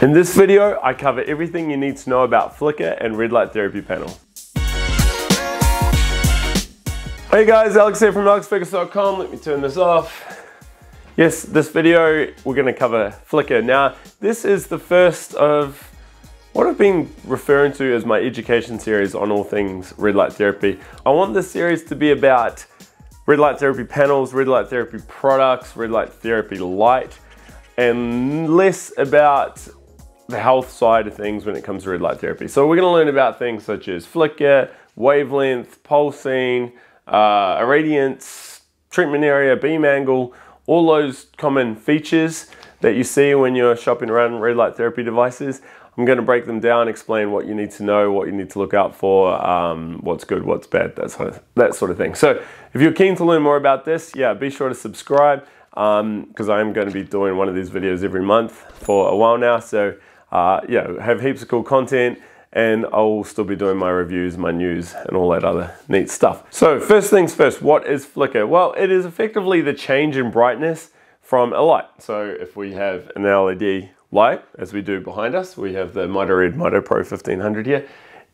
In this video, I cover everything you need to know about flicker and red light therapy panel. Hey guys, Alex here from alexfergus.com. Let me turn this off. Yes, this video, we're gonna cover flicker. Now, this is the first of what I've been referring to as my education series on all things red light therapy. I want this series to be about red light therapy panels, red light therapy products, red light therapy light, and less about the health side of things when it comes to red light therapy. So we're going to learn about things such as flicker, wavelength, pulsing, uh, irradiance, treatment area, beam angle, all those common features that you see when you're shopping around red light therapy devices. I'm going to break them down, explain what you need to know, what you need to look out for, um, what's good, what's bad, that sort, of, that sort of thing. So if you're keen to learn more about this, yeah, be sure to subscribe because um, I am going to be doing one of these videos every month for a while now. So uh, yeah, have heaps of cool content and I'll still be doing my reviews, my news, and all that other neat stuff. So, first things first, what is flicker? Well, it is effectively the change in brightness from a light. So, if we have an LED light, as we do behind us, we have the Mito Red Mito Pro 1500 here.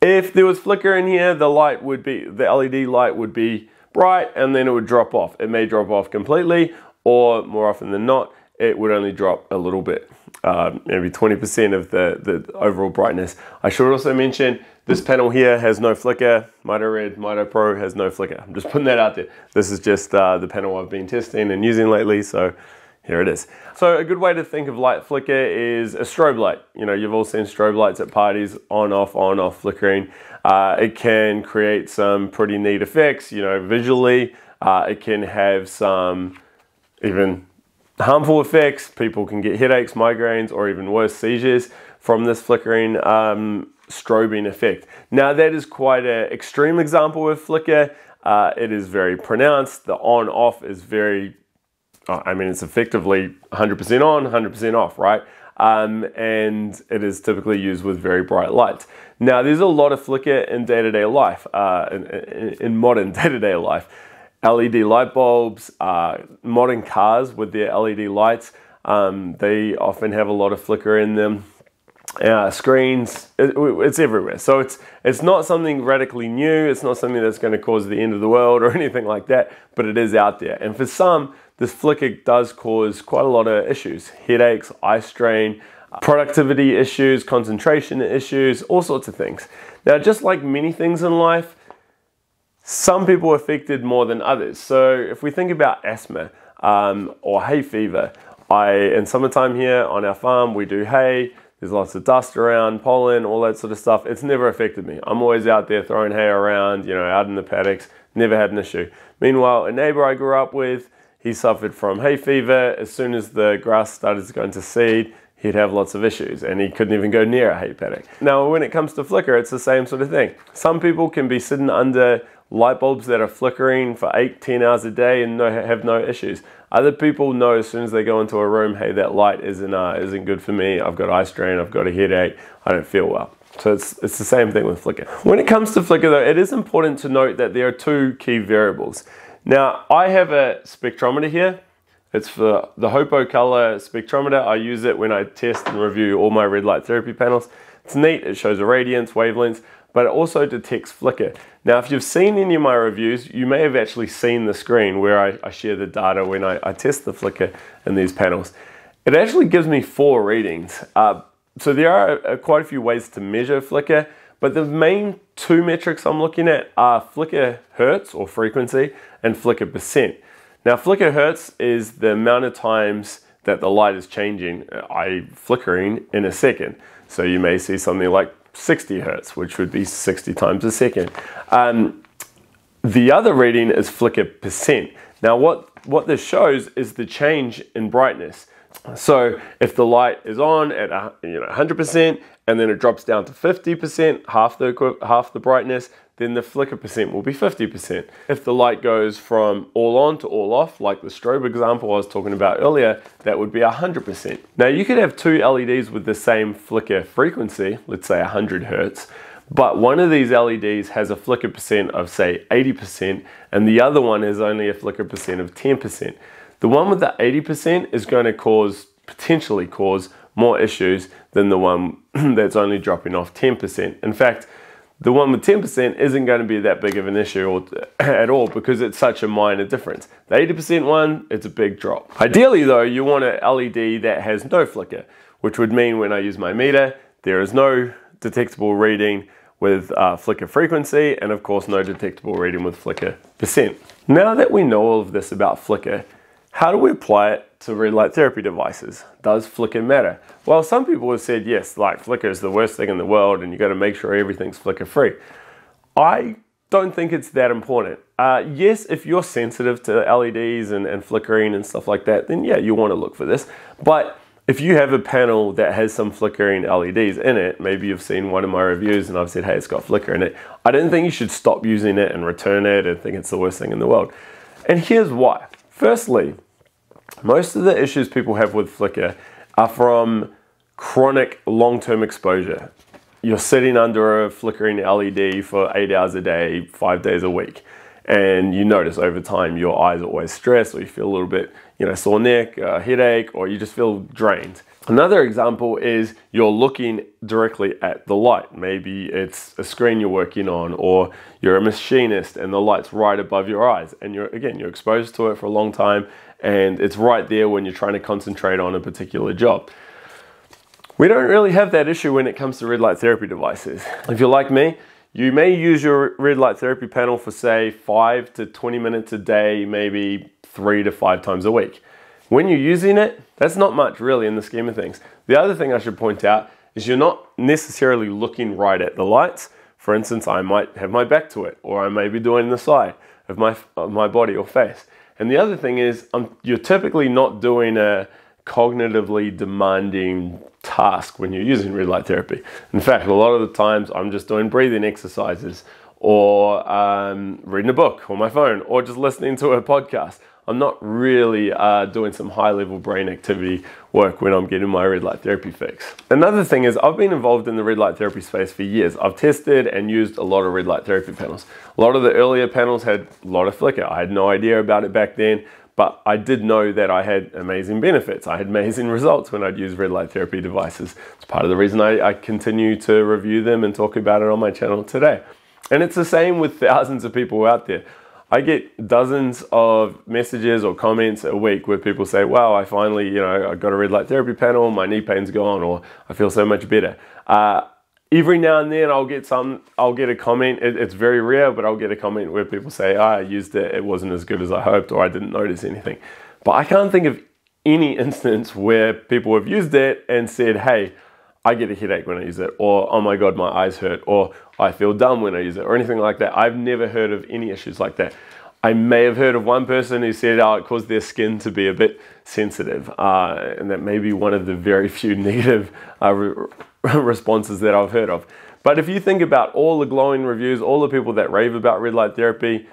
If there was flicker in here, the light would be, the LED light would be bright and then it would drop off. It may drop off completely, or more often than not, it would only drop a little bit, uh, maybe 20% of the, the overall brightness. I should also mention this panel here has no flicker. Mito Red, Mito Pro has no flicker. I'm just putting that out there. This is just uh, the panel I've been testing and using lately, so here it is. So a good way to think of light flicker is a strobe light. You know, you've all seen strobe lights at parties, on, off, on, off, flickering. Uh, it can create some pretty neat effects, you know, visually. Uh, it can have some even harmful effects. People can get headaches, migraines, or even worse, seizures from this flickering um, strobing effect. Now, that is quite an extreme example of flicker. Uh, it is very pronounced. The on off is very, uh, I mean, it's effectively 100% on, 100% off, right? Um, and it is typically used with very bright lights. Now, there's a lot of flicker in day to day life, uh, in, in, in modern day to day life. LED light bulbs, uh, modern cars with their LED lights, um, they often have a lot of flicker in them. Uh, screens, it, it's everywhere. So it's it's not something radically new. It's not something that's going to cause the end of the world or anything like that. But it is out there, and for some, this flicker does cause quite a lot of issues: headaches, eye strain, productivity issues, concentration issues, all sorts of things. Now, just like many things in life, some people affected more than others. So if we think about asthma um, or hay fever, I in summertime here on our farm we do hay. There's lots of dust around, pollen, all that sort of stuff. It's never affected me. I'm always out there throwing hay around, you know, out in the paddocks. Never had an issue. Meanwhile, a neighbor I grew up with, he suffered from hay fever. As soon as the grass started to go into seed, he'd have lots of issues and he couldn't even go near a hay paddock. Now, when it comes to flicker, it's the same sort of thing. Some people can be sitting under light bulbs that are flickering for eight, ten hours a day and no, have no issues. Other people know as soon as they go into a room, hey, that light isn't uh, isn't good for me. I've got eye strain. I've got a headache. I don't feel well. So it's it's the same thing with flicker. When it comes to flicker, though, it is important to note that there are two key variables. Now, I have a spectrometer here. It's for the Hopoocolor spectrometer. I use it when I test and review all my red light therapy panels. It's neat. It shows the radiance, wavelengths but it also detects flicker. Now, if you've seen any of my reviews, you may have actually seen the screen where I, I share the data when I, I, test the flicker in these panels. It actually gives me four readings. Uh, so there are uh, quite a few ways to measure flicker, but the main two metrics I'm looking at are flicker hertz or frequency and flicker percent. Now, flicker hertz is the amount of times that the light is changing, uh, i.e. flickering in a second. So you may see something like 60 hertz, which would be 60 times a second. Um, the other reading is flicker percent. Now, what, what this shows is the change in brightness. So if the light is on at you know 100% and then it drops down to 50%, half the half the brightness, then the flicker percent will be 50%. If the light goes from all on to all off, like the strobe example I was talking about earlier, that would be 100%. Now you could have two LEDs with the same flicker frequency, let's say 100 hertz, but one of these LEDs has a flicker percent of say 80% and the other one is only a flicker percent of 10%. The one with the 80% is going to cause potentially cause more issues than the one that's only dropping off 10%. In fact, the one with 10% isn't going to be that big of an issue at all because it's such a minor difference. The 80% one, it's a big drop. Ideally though, you want an LED that has no flicker, which would mean when I use my meter, there is no detectable reading with uh, flicker frequency and of course no detectable reading with flicker percent. Now that we know all of this about flicker, how do we apply it to red light therapy devices? Does flicker matter? Well, some people have said yes, like flicker is the worst thing in the world and you got to make sure everything's flicker free. I don't think it's that important. Uh, yes, if you're sensitive to LEDs and, and flickering and stuff like that, then yeah, you want to look for this. But if you have a panel that has some flickering LEDs in it, maybe you've seen one of my reviews and I've said, hey, it's got flicker in it. I don't think you should stop using it and return it and think it's the worst thing in the world. And here's why. Firstly, most of the issues people have with flicker are from chronic long-term exposure. You're sitting under a flickering LED for eight hours a day, five days a week and you notice over time your eyes are always stressed or you feel a little bit you know sore neck uh, headache or you just feel drained another example is you're looking directly at the light maybe it's a screen you're working on or you're a machinist and the light's right above your eyes and you're again you're exposed to it for a long time and it's right there when you're trying to concentrate on a particular job we don't really have that issue when it comes to red light therapy devices if you're like me you may use your red light therapy panel for say 5 to 20 minutes a day, maybe 3 to 5 times a week. When you're using it, that's not much really in the scheme of things. The other thing I should point out is you're not necessarily looking right at the lights. For instance, I might have my back to it, or I may be doing the side of my, of my body or face. And the other thing is, um, you're typically not doing a cognitively demanding task when you're using red light therapy. In fact, a lot of the times I'm just doing breathing exercises or um, reading a book on my phone or just listening to a podcast. I'm not really uh, doing some high level brain activity work when I'm getting my red light therapy fix. Another thing is, I've been involved in the red light therapy space for years. I've tested and used a lot of red light therapy panels. A lot of the earlier panels had a lot of flicker. I had no idea about it back then. But I did know that I had amazing benefits. I had amazing results when I'd use red light therapy devices. It's part of the reason I, I continue to review them and talk about it on my channel today. And it's the same with thousands of people out there. I get dozens of messages or comments a week where people say, wow, I finally, you know, I got a red light therapy panel, my knee pain's gone, or I feel so much better. Uh, every now and then I'll get some, I'll get a comment. It, it's very rare, but I'll get a comment where people say, oh, I used it, it wasn't as good as I hoped, or I didn't notice anything. But I can't think of any instance where people have used it and said, hey, I get a headache when I use it, or oh my god, my eyes hurt, or I feel dumb when I use it, or anything like that. I've never heard of any issues like that. I may have heard of one person who said, oh, it caused their skin to be a bit sensitive, uh, and that may be one of the very few negative uh, responses that I've heard of. But if you think about all the glowing reviews, all the people that rave about red light therapy,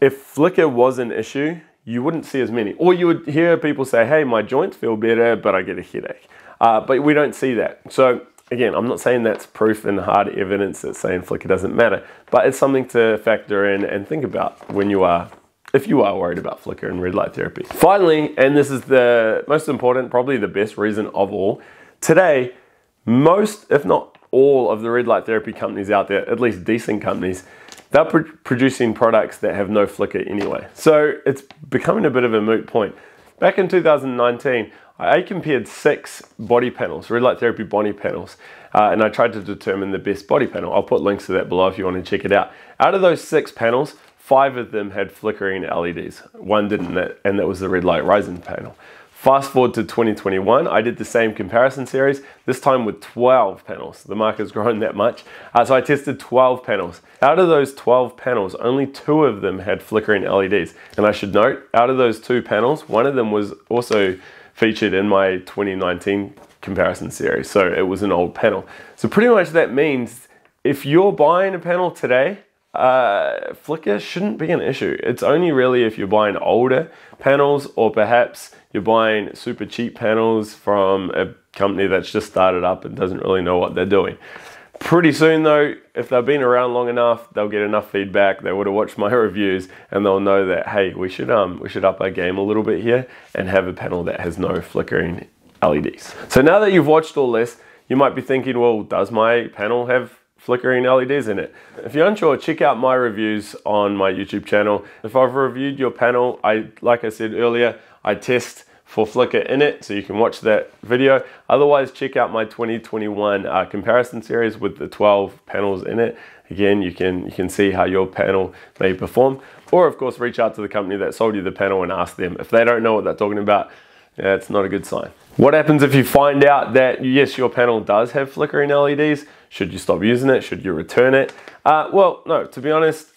if flicker was an issue, you wouldn't see as many. Or you would hear people say, hey, my joints feel better, but I get a headache. Uh, but we don't see that. So again, I'm not saying that's proof and hard evidence that saying flicker doesn't matter, but it's something to factor in and think about when you are if you are worried about flicker and red light therapy. Finally, and this is the most important, probably the best reason of all, today most, if not all, of the red light therapy companies out there, at least decent companies, they're pr- producing products that have no flicker anyway. So it's becoming a bit of a moot point. Back in 2019, I compared six body panels, red light therapy body panels, uh, and I tried to determine the best body panel. I'll put links to that below if you want to check it out. Out of those six panels, five of them had flickering LEDs. One didn't, and that was the red light rising panel. Fast forward to 2021, I did the same comparison series, this time with 12 panels. The market's grown that much. Uh, so I tested 12 panels. Out of those 12 panels, only two of them had flickering LEDs. And I should note, out of those two panels, one of them was also featured in my 2019 comparison series. So it was an old panel. So pretty much that means if you're buying a panel today, uh, flicker shouldn't be an issue. It's only really if you're buying older panels or perhaps you're buying super cheap panels from a company that's just started up and doesn't really know what they're doing. Pretty soon, though, if they've been around long enough, they'll get enough feedback. They would have watched my reviews, and they'll know that hey, we should um we should up our game a little bit here and have a panel that has no flickering LEDs. So now that you've watched all this, you might be thinking, well, does my panel have flickering LEDs in it. If you're unsure, check out my reviews on my YouTube channel. If I've reviewed your panel, I like I said earlier, I test for flicker in it, so you can watch that video. Otherwise, check out my 2021 uh, comparison series with the 12 panels in it. Again, you can, you can see how your panel may perform. Or of course, reach out to the company that sold you the panel and ask them. If they don't know what they're talking about, yeah, it's not a good sign. What happens if you find out that yes, your panel does have flickering LEDs? Should you stop using it? Should you return it? Uh, well, no, to be honest,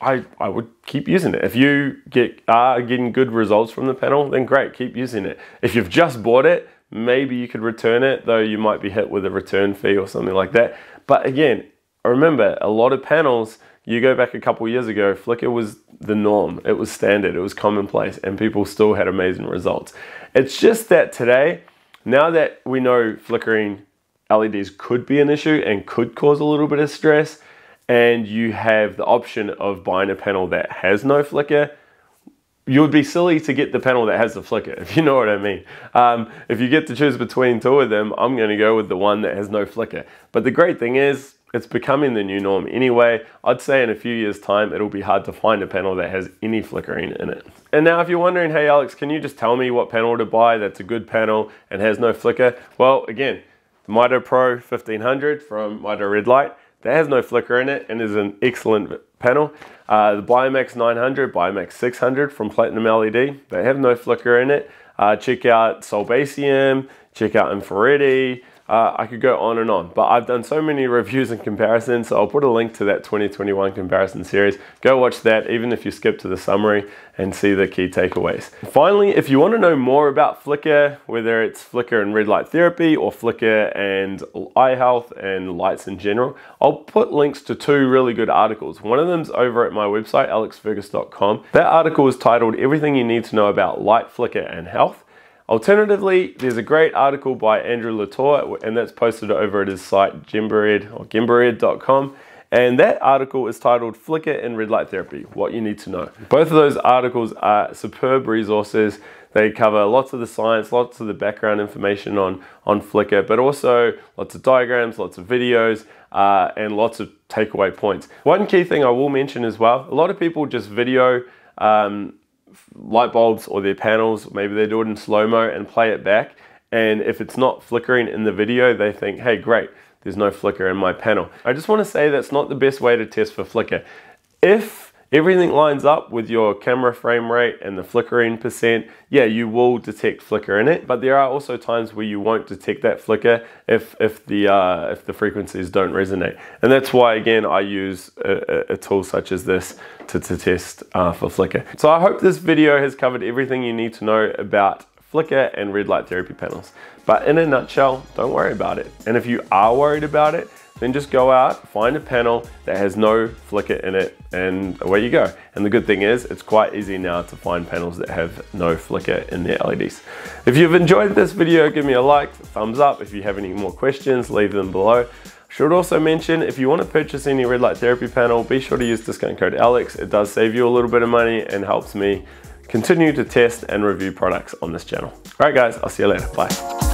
I, I would keep using it. If you get are getting good results from the panel, then great, keep using it. If you've just bought it, maybe you could return it, though you might be hit with a return fee or something like that. But again, remember, a lot of panels, you go back a couple years ago, Flicker was the norm. It was standard, it was commonplace, and people still had amazing results. It's just that today, now that we know flickering LEDs could be an issue and could cause a little bit of stress, and you have the option of buying a panel that has no flicker, you would be silly to get the panel that has the flicker, if you know what I mean. Um, if you get to choose between two of them, I'm going to go with the one that has no flicker. But the great thing is, it's becoming the new norm anyway. I'd say in a few years' time, it'll be hard to find a panel that has any flickering in it. And now, if you're wondering, hey Alex, can you just tell me what panel to buy that's a good panel and has no flicker? Well, again, the Mito Pro 1500 from Mito Red Light that has no flicker in it and is an excellent panel. Uh, the Biomax 900, Biomax 600 from Platinum LED, they have no flicker in it. Uh, check out Solbasium, check out Infraredi, uh, I could go on and on, but I've done so many reviews and comparisons, so I'll put a link to that 2021 comparison series. Go watch that, even if you skip to the summary and see the key takeaways. Finally, if you want to know more about Flicker, whether it's Flicker and red light therapy or Flicker and eye health and lights in general, I'll put links to two really good articles. One of them's over at my website, alexfergus.com. That article is titled Everything You Need to Know About Light, Flicker, and Health. Alternatively, there's a great article by Andrew Latour, and that's posted over at his site, Gembared or gembared.com. And that article is titled Flicker and Red Light Therapy What You Need to Know. Both of those articles are superb resources. They cover lots of the science, lots of the background information on, on Flicker, but also lots of diagrams, lots of videos, uh, and lots of takeaway points. One key thing I will mention as well a lot of people just video um, light bulbs or their panels, maybe they do it in slow mo and play it back. And if it's not flickering in the video, they think, hey, great, there's no flicker in my panel. I just want to say that's not the best way to test for flicker. If everything lines up with your camera frame rate and the flickering percent, yeah, you will detect flicker in it. But there are also times where you won't detect that flicker if if the uh, if the frequencies don't resonate, and that's why again I use a, a tool such as this to, to test uh, for flicker. So I hope this video has covered everything you need to know about flicker and red light therapy panels. But in a nutshell, don't worry about it. And if you are worried about it, then just go out, find a panel that has no flicker in it, and away you go. And the good thing is, it's quite easy now to find panels that have no flicker in their LEDs. If you've enjoyed this video, give me a like, thumbs up. If you have any more questions, leave them below. Should also mention, if you want to purchase any red light therapy panel, be sure to use discount code ALEX. It does save you a little bit of money and helps me continue to test and review products on this channel. All right, guys, I'll see you later. Bye.